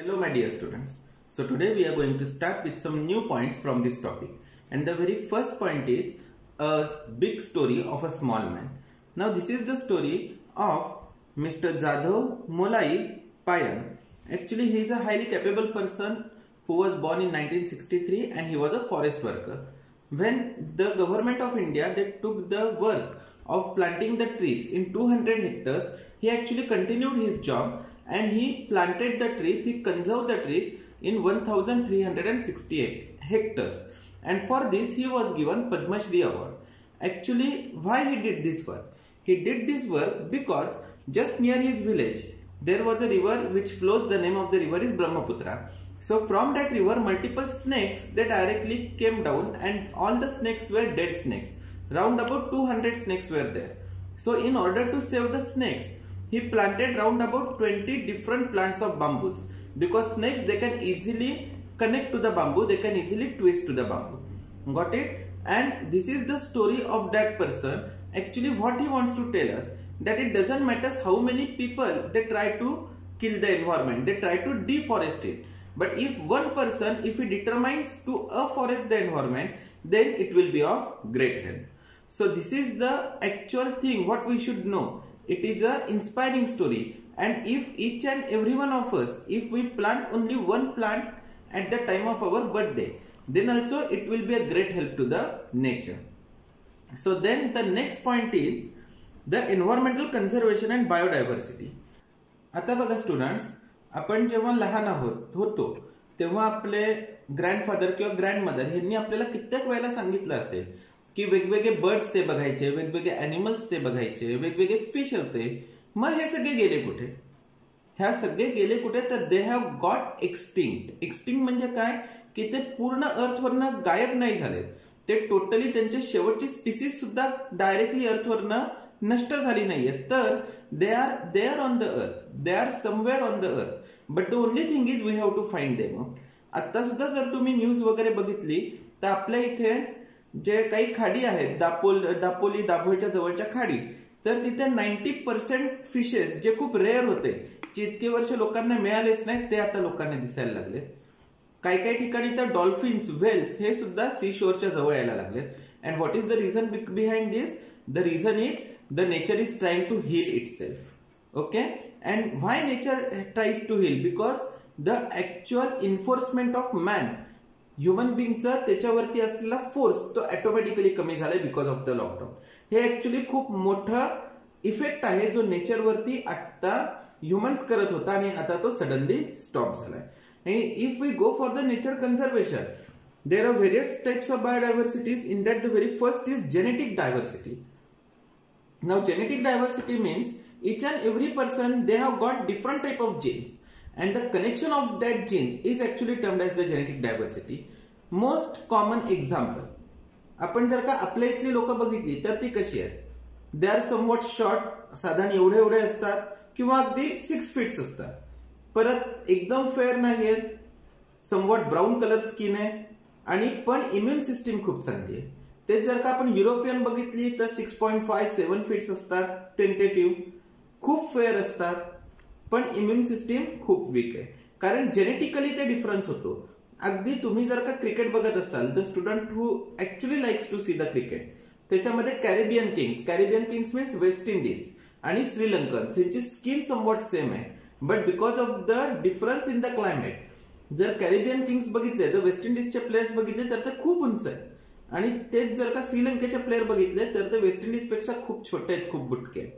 Hello my dear students. So today we are going to start with some new points from this topic. And the very first point is a big story of a small man. Now this is the story of Mr. Jadhav Molai Payan. Actually he is a highly capable person who was born in 1963 and he was a forest worker. When the government of India they took the work of planting the trees in 200 hectares, he actually continued his job and he planted the trees, he conserved the trees in 1368 hectares and for this he was given Padma Shri award. Actually why he did this work? He did this work because just near his village there was a river which flows the name of the river is Brahmaputra. So from that river multiple snakes they directly came down and all the snakes were dead snakes. Round about 200 snakes were there. So in order to save the snakes he planted round about 20 different plants of bamboos. Because snakes they can easily connect to the bamboo they can easily twist to the bamboo. Got it? And this is the story of that person. Actually what he wants to tell us that it doesn't matter how many people they try to kill the environment they try to deforest it. But if one person if he determines to afforest the environment then it will be of great help. So this is the actual thing what we should know it is a inspiring story and if each and every one of us, if we plant only one plant at the time of our birthday, then also it will be a great help to the nature. So then the next point is the environmental conservation and biodiversity. आता बघा students आपण जेव्हा लहान आहोत होतो तेव्हा आपले grandfather किंवा ग्रँडमदर यांनी आपल्याला कित्येक वेळेला सांगितलं असेल की वेगवेगळे बर्ड्स ते बघायचे वेगवेगळे अॅनिमल्स ते बघायचे वेगवेगळे फिश होते. मग हे सगळे गेले कुठे? ह्या सगळे गेले कुठे? तर they have got extinct extinct म्हणजे काय? की ते पूर्ण अर्थवरनं गायब नाही झालेत. ते टोटली त्यांचे शेवटची स्पिसीज सुद्धा डायरेक्टली अर्थवरनं नष्ट झाली नाहीये तर they are they are on the earth they are somewhere on the earth but the only thing is we have to find them आता सुद्धा जर तुम्ही न्यूज वगैरे बघितली तर आपल्या इथेच जे काही खाडी आहेत दापोल दापोली दाभोळच्या जवळच्या खाडी तर तिथे नाईन्टी पर्सेंट फिशेस जे खूप रेअर होते जे इतके वर्ष लोकांना मिळालेच नाही ते आता लोकांना दिसायला लागले. काही काही ठिकाणी तर डॉल्फिन्स वेल्स हे सुद्धा सी शोरच्या जवळ यायला लागले. And what is the reason behind this the reason is the nature is trying to heal itself okay and why nature tries to heal because the actual enforcement of man human बिंगचा त्याच्यावरती असलेला force तो automatically कमी झाला because of the lockdown हे actually खूप मोठा effect आहे जो नेचरवरती आत्ता ह्युमन्स करत होता आणि आता तो सडनली स्टॉप झालाय. आहे if we go for the nature conservation there are various types of biodiversities in that the very first is genetic diversity now genetic diversity means each and every person they have got different type of genes and the connection of that genes is actually termed as the genetic diversity. Most common example आपण जर का आपल्या इथली लोक बघितली तर ती कशी आहेत? दे आर समवॉट शॉर्ट साधारण एवढे एवढे असतात किंवा अगदी सिक्स फीट्स असतात. परत एकदम फेअर नाही आहेत समवॉट ब्राऊन कलर स्किन आहे आणि पण इम्युन सिस्टीम खूप चांगली आहे. तेच जर का आपण युरोपियन बघितली तर six point five seven feets असतात टेंटेटिव्ह खूप फेअर असतात. पण इम्युन सिस्टीम खूप वीक आहे. कारण जेनेटिकली ते डिफरन्स होतो. अगदी तुम्ही जर का क्रिकेट बघत असाल the student who actually likes to see the cricket त्याच्यामध्ये Caribbean kings Caribbean kings means West Indies आणि श्रीलंकन यांची स्किन समवॉट सेम आहे. But because of the difference in the climate जर कॅरेबियन किंग्स बघितले जर वेस्ट इंडिजचे प्लेयर्स बघितले तर ते खूप उंच आहेत आणि तेच जर का श्रीलंकेचे प्लेयर बघितले तर ते वेस्ट इंडिजपेक्षा खूप छोटे आहेत खूप बुटके आहेत.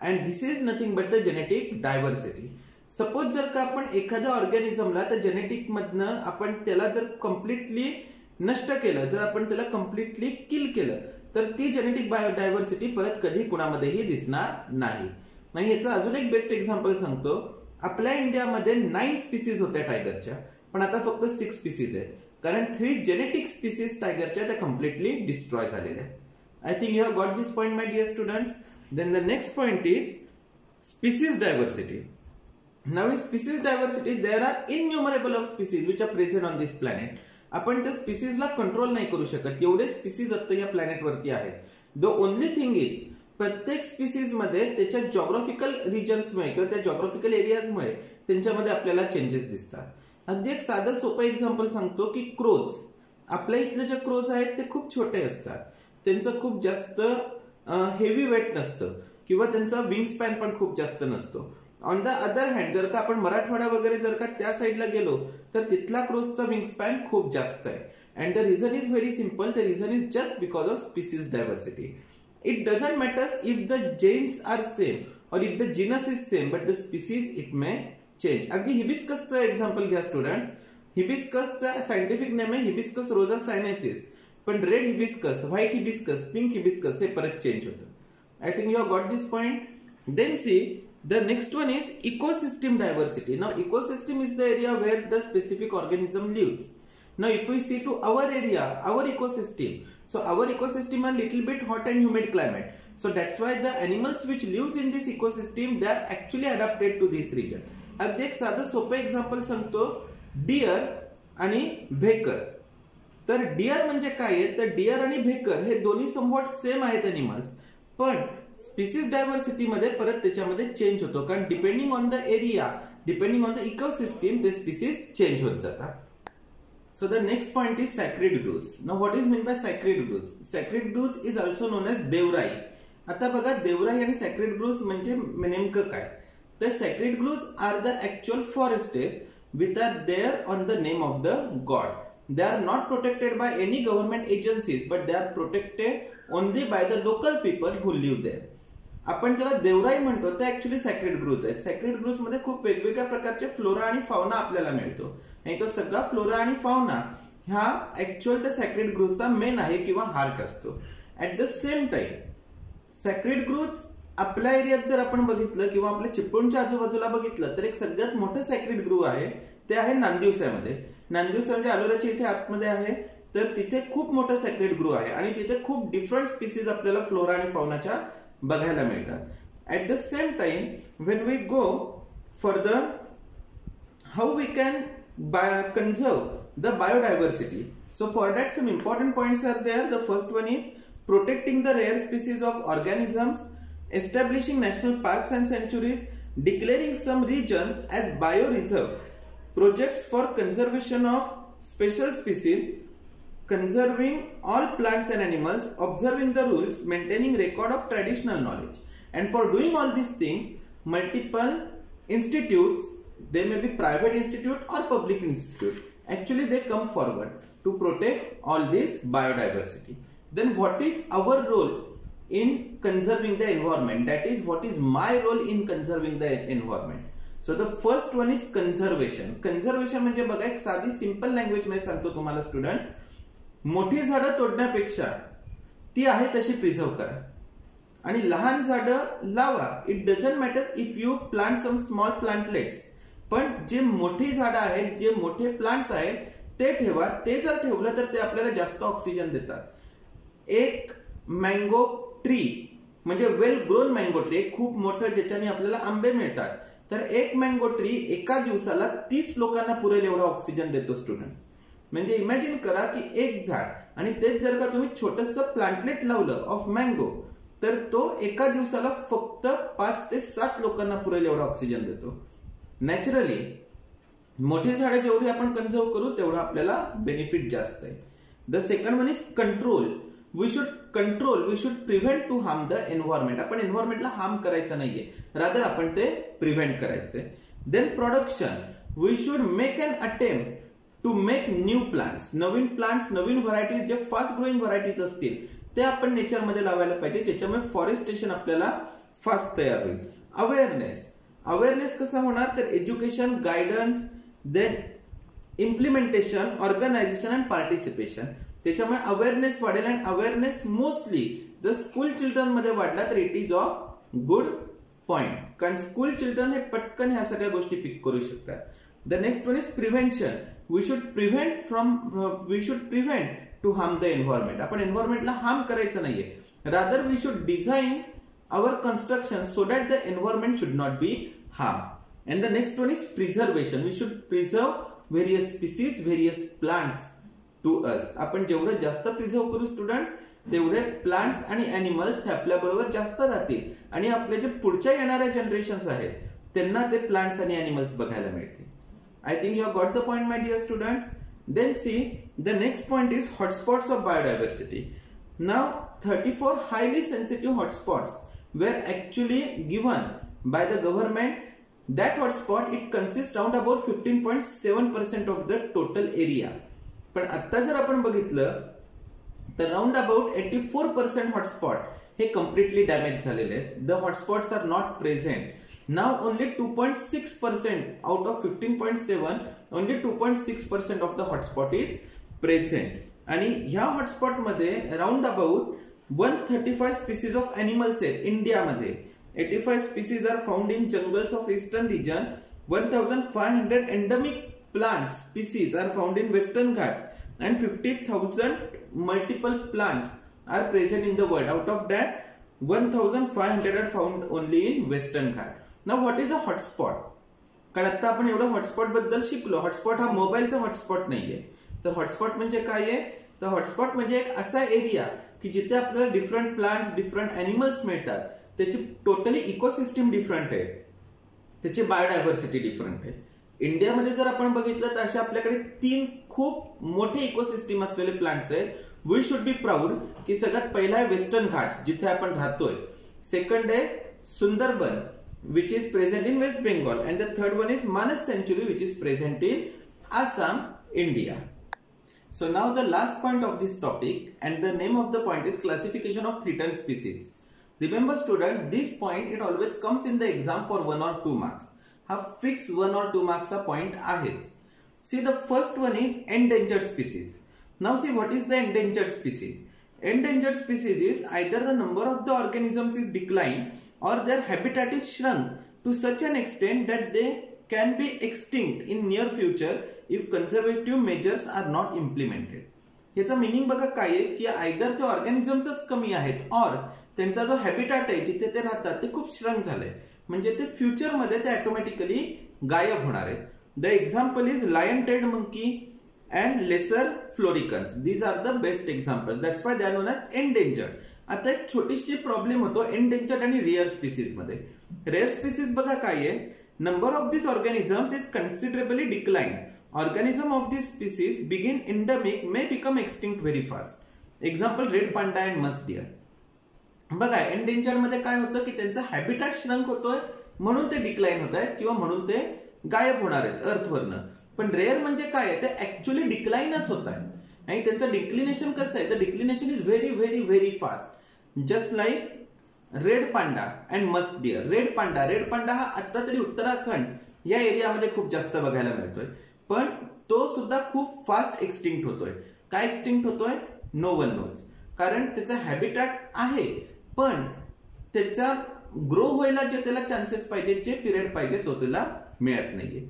And this is nothing but the genetic diversity suppose जर का आपण एखाद्या ऑर्गॅनिझमला तर जेनेटिक मधनं आपण त्याला जर कम्प्लिटली नष्ट केलं जर आपण त्याला कम्प्लिटली किल केलं तर ती जेनेटिक बायोडायव्हर्सिटी परत कधी कुणामध्येही दिसणार नाही. नाही याचं अजून एक बेस्ट एक्झाम्पल सांगतो. आपल्या इंडियामध्ये नाईन स्पीसीज होत्या टायगरच्या पण आता फक्त सिक्स स्पीसीज आहेत. कारण थ्री जेनेटिक स्पीसीज टायगरच्या त्या कम्प्लिटली डिस्ट्रॉय झालेल्या आहेत. I think you have got this point my dear students then the next point is species diversity Now in species diversity, there are innumerable of species which are present on this planet. आपण त्या स्पीसीजला control नाही करू शकत. एवढे species आता या प्लॅनेटवरती आहेत. The only thing is प्रत्येक स्पीसीजमध्ये त्याच्या जॉग्राफिकल रिजन्समुळे किंवा त्या जॉग्राफिकल एरियाजमुळे त्यांच्यामध्ये आपल्याला चेंजेस दिसतात. अगदी एक साधं सोपं एक्झाम्पल सांगतो की क्रोज आपल्या इथले जे क्रोज आहेत ते खूप छोटे असतात. त्यांचं खूप जास्त हेवी वेट नसतं. किंवा त्यांचा विंग स्पॅन पण खूप जास्त नसतो. ऑन द अदर हँड जर का आपण मराठवाडा वगैरे जर का त्या साईडला गेलो तर तिथला क्रोजचा विंग स्पॅन खूप जास्त आहे. And the reason is very simple the reason is just because of species diversity it doesn't matters if the genes are same or if the genus is same but the species it may change अगदी हिबिस्कसचं example घ्या students हिबिस्कसचा scientific name आहे hibiscus rosa sinensis पण red hibiscus white hibiscus pink hibiscus हे परत change होतं I think you are got this point then see The next one is ecosystem diversity. Now, ecosystem is the area where the specific organism lives. Now, if we see to our area, our ecosystem, so our ecosystem are little bit hot and humid climate. So that's why the animals which lives in this ecosystem, they are actually adapted to this region. अगदी एक साधं सोपं example सांगतो dear आणि भेकर तर dear म्हणजे काय आहे? तर डिअर आणि भेकर हे दोन्ही समवॉट सेम आहेत अॅनिमल्स पण स्पीसीज डायव्हर्सिटीमध्ये परत त्याच्यामध्ये चेंज होतो. कारण depending on the area depending on the ecosystem ते स्पीसीज चेंज होत जातात. So the next point is sacred groves no what is mean by sacred groves sacred groves is also known as devrai आता बघा देवराई आणि sacred ग्रूज म्हणजे नेमकं काय? तर sacred groves are the actual forests with are there on the name of the god they are not protected by any government agencies but they are protected only by the local people who live there. आपण ज्याला देवराई म्हणतो ते actually sacred ग्रुज आहेत. Sacred ग्रुजमध्ये खूप वेगवेगळ्या प्रकारचे flora आणि फावना आपल्याला मिळतो. आणि तो सगळा फ्लोरा आणि फावना ह्या ऍक्च्युअल त्या सॅक्रेड ग्रुजचा मेन आहे किंवा हार्ट असतो. At the same time sacred groves आपल्या एरियात जर आपण बघितलं किंवा आपल्या चिपळूणच्या आजूबाजूला बघितलं तर एक सगळ्यात मोठं सॅक्रेड गृह आहे ते आहे नांदिवसामध्ये. नांदिवसा म्हणजे अलोराच्या इथे आतमध्ये आहे तर तिथे खूप मोठं सॅक्रेड गृह आहे आणि तिथे खूप डिफरंट स्पीसीज आपल्याला फ्लोरा आणि फावनाच्या बघायला मिळतात. At the same time when we go for the how we can by conserve the biodiversity so for that some important points are there the first one is protecting the rare species of organisms establishing national parks and sanctuaries, declaring some regions as bioreserve, projects for conservation of special species, conserving all plants and animals, observing the rules, maintaining record of traditional knowledge. And for doing all these things, multiple institutes, they may be private institute or public institute, actually they come forward to protect all this biodiversity. Then what is our role in conserving the environment? That is what is my role in conserving the environment. So the first one is conservation conservation म्हणजे बघा एक साधी simple लँग्वेजमध्ये सांगतो तुम्हाला students मोठी झाडं तोडण्यापेक्षा ती आहे तशी प्रिझर्व करा. आणि लहान झाडं लावा. It doesn't matters if you plant some small plantlets पण जे मोठी झाडं आहेत जे मोठे प्लांट्स आहेत ते ठेवा. ते जर ठेवलं तर ते आपल्याला जास्त ऑक्सिजन देतात. एक मँगो ट्री म्हणजे वेल ग्रोन मँगो ट्री खूप मोठं ज्याच्याने आपल्याला आंबे मिळतात. तर एक मँगो ट्री एका दिवसाला तीस लोकांना पुरेल एवढा ऑक्सिजन देतो स्टुडंट्स म्हणजे इमॅजिन करा की एक झाड आणि तेच जर का तुम्ही छोटस प्लांटलेट लावलं ऑफ मँगो तर तो एका दिवसाला फक्त पाच ते सात लोकांना पुरेल एवढा ऑक्सिजन देतो. नॅचरली मोठी झाडं जेवढी आपण कन्झर्व करू तेवढं आपल्याला बेनिफिट जास्त आहे. The second one is control we should control we should prevent to harm the environment आपण एन्व्हायरमेंटला हार्म करायचं नाहीये. रादर आपण ते प्रिव्हेंट करायचे then production we should make an attempt to make new plants Naveen plants नवीन varieties जे fast growing varieties असतील ते आपण नेचरमध्ये लावायला पाहिजे. ज्याच्यामुळे फॉरेस्टेशन आपल्याला फास्ट तयार होईल. अवेअरनेस अवेअरनेस कसा होणार? तर education guidance then implementation organisation and participation त्याच्यामुळे अवेअरनेस वाढेल अँड अवेअरनेस मोस्टली जर स्कूल चिल्ड्रनमध्ये वाढला तर it is of good point कारण स्कूल चिल्ड्रन हे पटकन ह्या सगळ्या गोष्टी पिक करू शकतात. The next one is prevention we should prevent from we should prevent to harm the environment आपण एन्व्हायरमेंटला हार्म करायचं नाहीये. Rather we should design our construction so that the environment should not be harm and the next one is preservation we should preserve various species various plants to us आपण जेवढं जास्त preserve करू students तेवढे plants आणि animals हे आपल्याबरोबर जास्त राहतील. आणि आपले जे पुढच्या येणाऱ्या जनरेशन्स आहेत त्यांना ते प्लांट्स आणि अॅनिमल्स बघायला मिळतील. I think you are got the point my dear students then see the next point is hotspots of biodiversity now thirty four highly sensitive hotspots where actually given by the government that hotspot it consist round about fifteen point seven percent of the total area पण आत्ता जर आपण बघितलं तर round about eighty four percent hotspot हे completely damage झालेले आहेत. The hotspots are not present now only two point six percent out of fifteen point seven only two point six percent of the hotspot is present आणि ह्या हॉटस्पॉटमध्ये round about one thirty five species of animals आहेत इंडियामध्ये. Eighty five species are found in jungles of eastern region one thousand five hundred endemic plants species are found in western ghats and 50,000 multiple plants are present in the world. Out of that 1500 are found only in western ghat. Now what is a hotspot? कारण आता आपण एवढं हॉटस्पॉटबद्दल शिकलो hotspot हा मोबाईलचा hotspot नाही आहे तर हॉटस्पॉट म्हणजे काय आहे तर हॉटस्पॉट म्हणजे एक असा एरिया की जिथे आपल्याला डिफरंट प्लांट्स डिफरंट अॅनिमल्स मिळतात त्याची टोटली इकोसिस्टीम डिफरंट आहे त्याची बायोडायव्हर्सिटी डिफरंट आहे इंडियामध्ये जर आपण बघितलं तर असे आपल्याकडे तीन खूप मोठे इकोसिस्टीम असलेले प्लांट्स आहेत. वी शुड बी प्राऊड की सगळ्यात पहिला आहे वेस्टर्न घाट्स जिथे आपण राहतोय. सेकंड आहे Sundarban which is present in West Bengal and the third one is Manas sanctuary which is present in Assam India so now the last point of this topic and the name of the point is classification of threatened species remember student this point it always comes in the exam for one or two marks हा fix one or two मार्क्सचा point आहेच. See the first one is endangered species now see what is the endangered species endangered species is either the number of the organisms is decline or their habitat is shrunk to such an extent that they can be extinct in near future if conservative measures are not implemented ह्याचा meaning बघा काय आहे? की either ते ऑर्गॅनिझम्सच कमी आहेत और त्यांचा जो हॅबिटॅट आहे जिथे ते राहतात ते खूप श्रंक झालंय. म्हणजे ते फ्युचरमध्ये ते ऑटोमॅटिकली गायब होणार आहेत. The example is lion Ted monkey and lesser floricans these are the best example that's why then known as endangered आता एक छोटीशी प्रॉब्लेम होतो एंडेंजर्ड आणि रेअर स्पीसीजमध्ये रेअर स्पीसीज बघा काय आहे. Number of this organisms is considerably decline organism of this species begin endemic may become extinct very fast example red panda and musk deer बघा एंडेंजरमध्ये काय होतं की त्यांचा हॅबिटॅट श्रंक होतोय म्हणून ते डिक्लाईन होत आहेत किंवा म्हणून ते गायब होणार आहेत अर्थवरनं पण रेअर म्हणजे काय आहे? ते ऍक्च्युली डिक्लाईनच होत आहे आणि त्यांचं डिक्लिनेशन कसं आहे? तर declination is very very very fast just like red panda and musk deer red panda red panda हा आत्ता तरी उत्तराखंड या एरियामध्ये खूप जास्त बघायला मिळतोय. पण तो सुद्धा खूप फास्ट एक्सटिंक्ट होतोय. काय एक्सटिंक्ट होतोय? नो वन नोज कारण त्याचं हॅबिटॅट आहे. पण त्याच्या ग्रो व्हायला जे त्याला चान्सेस पाहिजे जे पिरियड पाहिजे तो त्याला मिळत नाहीये.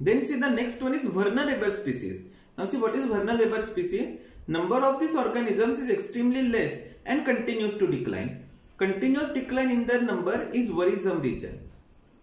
Then see the next one is vulnerable species now see what is vulnerable species number of this organisms is extremely less and continues to decline continuous decline in their number is worrisome reason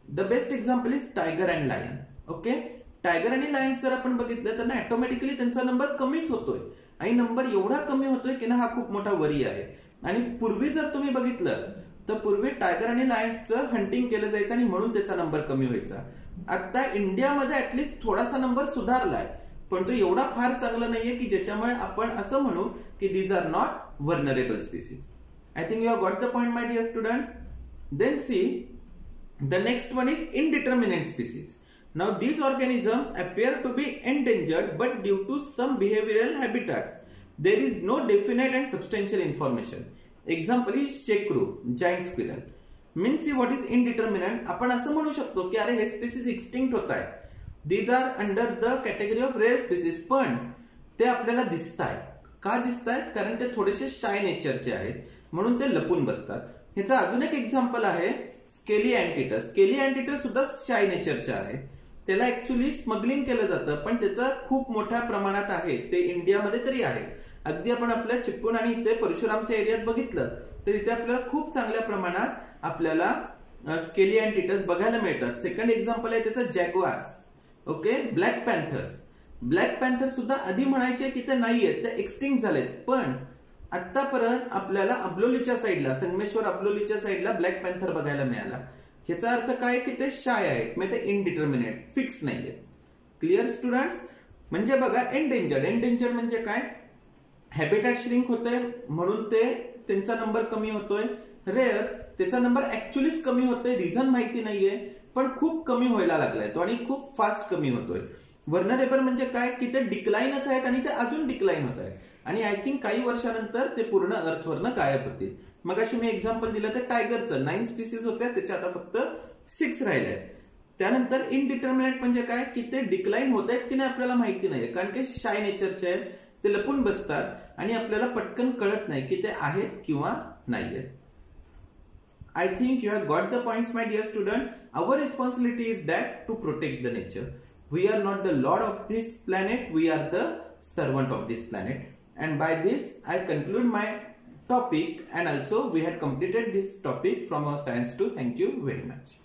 the best example is tiger and lion okay tiger आणि lions जर आपण बघितलं तर automatically त्यांचा number कमीच होतोय. आणि number एवढा कमी होतोय की ना हा खूप मोठा वरी आहे. आणि पूर्वी जर तुम्ही बघितलं तर पूर्वी टायगर आणि लायन्सचं हंटिंग केलं जायचं आणि म्हणून त्याचा नंबर कमी व्हायचा. आता इंडियामध्ये ऍटलिस्ट थोडासा नंबर सुधारलाय पण तो एवढा फार चांगला नाहीये की ज्याच्यामुळे आपण असं म्हणू की these are not vulnerable species I think you are got the point my dear students then see the next one is indeterminate species now these organisms appear to be endangered but due to some behavioral habitats there is no definite and substantial information. Example is shekru giant squirrel means see what is indeterminate आपण असं म्हणू शकतो की अरे हे spaces extinct होत आहेत these are under the category of rare species पण ते आपल्याला दिसत आहेत का दिसत आहेत कारण ते थोडेसे शाय नेचरचे आहेत. म्हणून ते लपून बसतात. ह्याचा अजून एक एक्झाम्पल आहे स्केली अँटीटर स्केली अँटीटर सुद्धा शाय नेचरचे आहे. त्याला ऍक्च्युली स्मगलिंग केलं जातं पण त्याचं खूप मोठ्या प्रमाणात आहे. ते इंडियामध्ये तरी आहे. अगदी आपण आपल्या चिपकून आणि इथे परशुरामच्या एरियात बघितलं तर इथे आपल्याला खूप चांगल्या प्रमाणात आपल्याला स्केली अँड टिटस बघायला मिळतात. सेकंड एक्झाम्पल आहे त्याचं jaguars okay black panthers black panther सुद्धा आधी म्हणायचे की ते नाहीयेत ते एक्स्टिंक्ट झालेत. पण आतापर्यंत आपल्याला अबलोलीच्या साईडला संगमेश्वर अबलोलीच्या साईडला ब्लॅक पॅन्थर बघायला मिळाला. ह्याचा अर्थ काय की ते शाय आहेत म्हणजे ते इनडिटर्मिनेट फिक्स नाही आहेत क्लिअर स्टुडंट्स म्हणजे बघा एंडेंजर्ड एंडेंजर्ड म्हणजे काय? हॅबिटॅट श्रिंक होतंय म्हणून ते त्यांचा नंबर कमी होतोय. रेअर त्याचा नंबर ऍक्च्युलीच कमी होतोय रिझन माहिती नाहीये पण खूप कमी व्हायला लागलाय तो आणि खूप फास्ट कमी होतोय. वर्नरेबल म्हणजे काय? की ते डिक्लाईनच आहेत आणि ते अजून डिक्लाईन होत आहे आणि आय थिंक काही वर्षानंतर ते पूर्ण अर्थवरनं गायब होतील. मग अशी मी एक्झाम्पल दिलं तर टायगरचं नाईन स्पीसीज होत्या त्याच्या आता फक्त सिक्स राहिले आहेत त्यानंतर इनडिटर्मिनेट म्हणजे काय? की ते डिक्लाईन होत आहेत की नाही आपल्याला माहिती नाही कारण की शाय नेचरचे आहेत ते लपून बसतात. आणि आपल्याला पटकन कळत नाही की ते आहेत किंवा नाही आहेत I think you have got the points my dear student our responsibility is that to protect the nature we are not the lord of this planet we are the servant of this planet and by this I conclude my topic and also we had completed this topic from our science two thank you very much